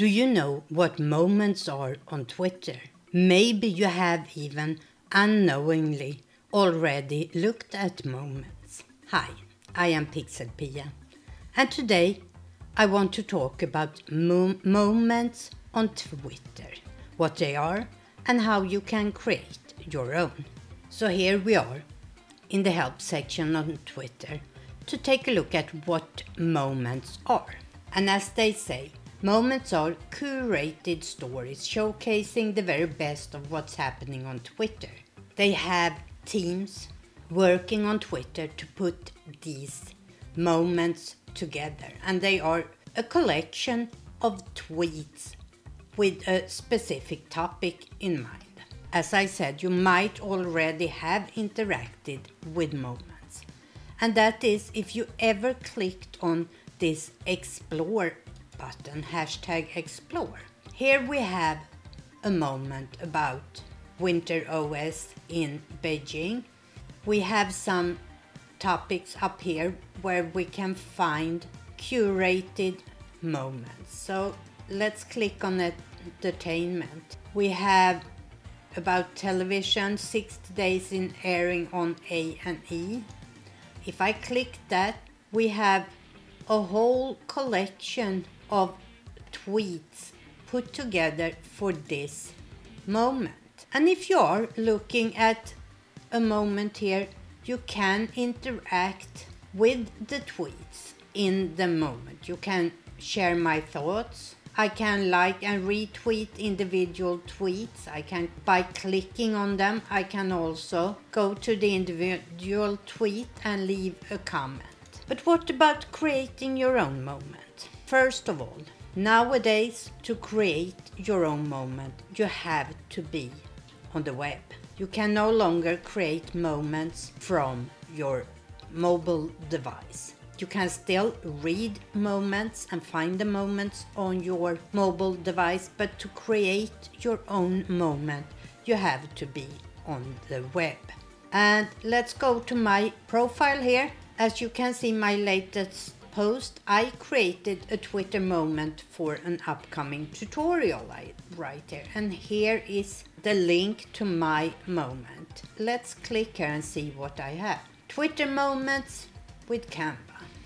Do you know what moments are on Twitter? Maybe you have even unknowingly already looked at moments. Hi, I am Pixel Pia, and today I want to talk about mo moments on Twitter, what they are, and how you can create your own. So here we are in the help section on Twitter to take a look at what moments are. And as they say, Moments are curated stories showcasing the very best of what's happening on Twitter. They have teams working on Twitter to put these moments together, and they are a collection of tweets with a specific topic in mind. As I said, you might already have interacted with moments, and that is if you ever clicked on this explore button hashtag explore. Here we have a moment about Winter OS in Beijing. We have some topics up here where we can find curated moments. So let's click on entertainment. We have about television, 60 days in airing on A&E. If I click that, we have a whole collection of tweets put together for this moment. And if you're looking at a moment here, you can interact with the tweets in the moment. You can share my thoughts. I can like and retweet individual tweets. I can, by clicking on them, I can also go to the individual tweet and leave a comment. But what about creating your own moment? First of all, nowadays to create your own moment, you have to be on the web. You can no longer create moments from your mobile device. You can still read moments and find the moments on your mobile device, but to create your own moment, you have to be on the web. And let's go to my profile here. As you can see, my latest post, I created a Twitter moment for an upcoming tutorial I right here. And here is the link to my moment. Let's click here and see what I have. Twitter moments with Canva.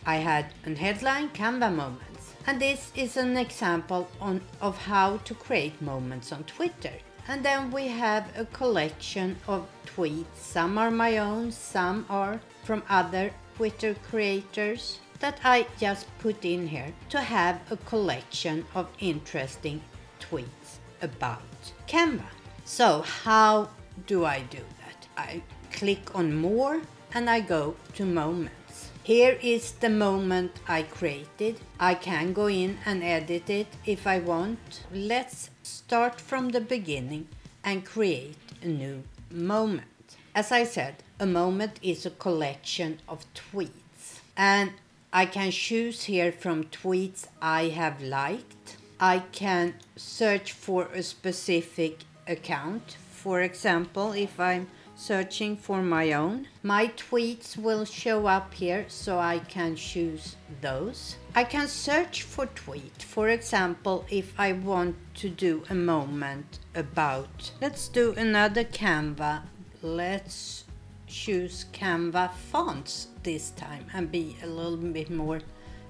I had a headline Canva moments. And this is an example on, of how to create moments on Twitter. And then we have a collection of tweets. Some are my own, some are from other Twitter creators that I just put in here to have a collection of interesting tweets about Canva. So how do I do that? I click on more and I go to moments. Here is the moment I created. I can go in and edit it if I want. Let's start from the beginning and create a new moment. As I said, a moment is a collection of tweets. And I can choose here from tweets I have liked. I can search for a specific account. For example, if I'm searching for my own, my tweets will show up here so I can choose those. I can search for tweet. For example, if I want to do a moment about, let's do another Canva. Let's choose Canva fonts this time and be a little bit more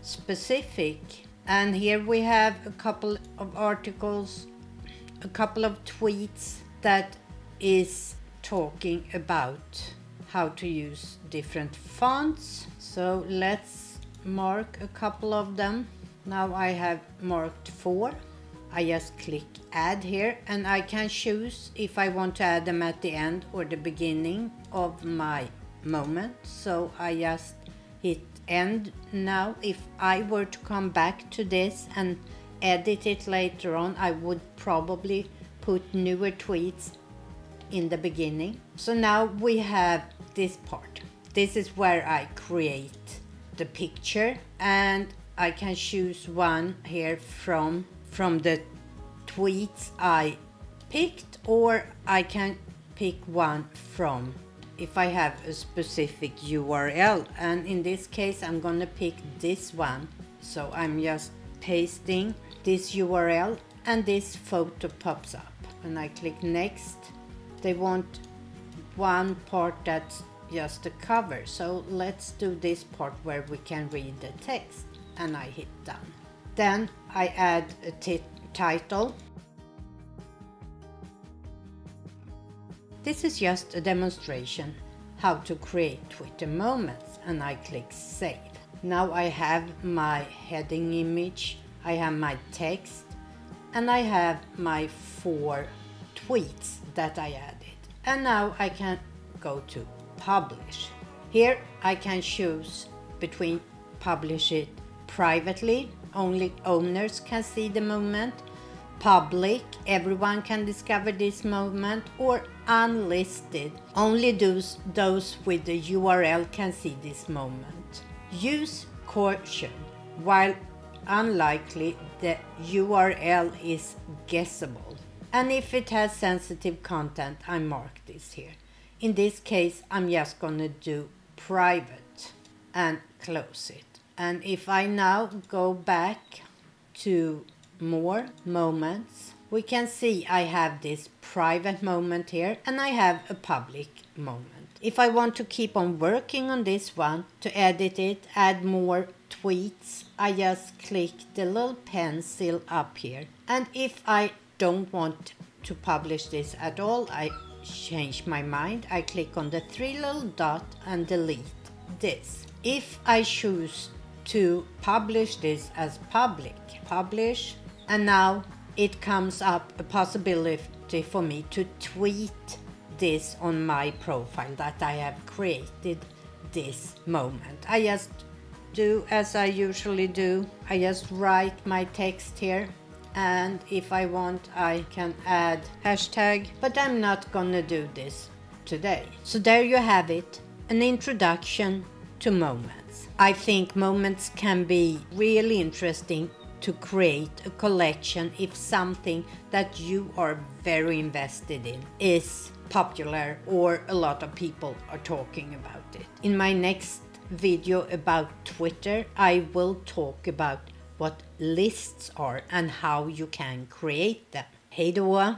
specific. And here we have a couple of articles, a couple of tweets that is talking about how to use different fonts. So let's mark a couple of them. Now I have marked four. I just click add here and I can choose if I want to add them at the end or the beginning of my moment. So I just hit end now. If I were to come back to this and edit it later on, I would probably put newer tweets in the beginning. So now we have this part. This is where I create the picture and I can choose one here from from the tweets I picked or I can pick one from if I have a specific URL and in this case I'm gonna pick this one so I'm just pasting this URL and this photo pops up. And I click next, they want one part that's just a cover. So let's do this part where we can read the text and I hit done. Then I add a title. This is just a demonstration how to create Twitter moments and I click save. Now I have my heading image, I have my text and I have my four tweets that I added. And now I can go to publish. Here I can choose between publish it privately, only owners can see the moment, public, everyone can discover this moment, or unlisted, only those, those with the URL can see this moment. Use caution, while unlikely the URL is guessable. And if it has sensitive content, I mark this here. In this case, I'm just gonna do private and close it. And if I now go back to more moments, we can see I have this private moment here and I have a public moment. If I want to keep on working on this one, to edit it, add more tweets, I just click the little pencil up here. And if I don't want to publish this at all, I change my mind. I click on the three little dot and delete this. If I choose to publish this as public, publish, and now it comes up a possibility for me to tweet this on my profile that I have created this moment. I just do as I usually do. I just write my text here and if I want I can add hashtag but I'm not gonna do this today. So there you have it, an introduction to moments. I think moments can be really interesting to create a collection if something that you are very invested in is popular or a lot of people are talking about it. In my next video about Twitter I will talk about what lists are and how you can create them. Hej då!